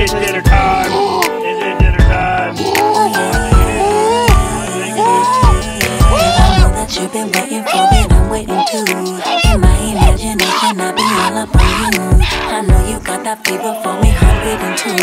it dinner time? Is it dinner time? that you've been waiting for me. I'm waiting too. In my imagination, I'll be all up on you. I know you got that fever for me, hungry and too.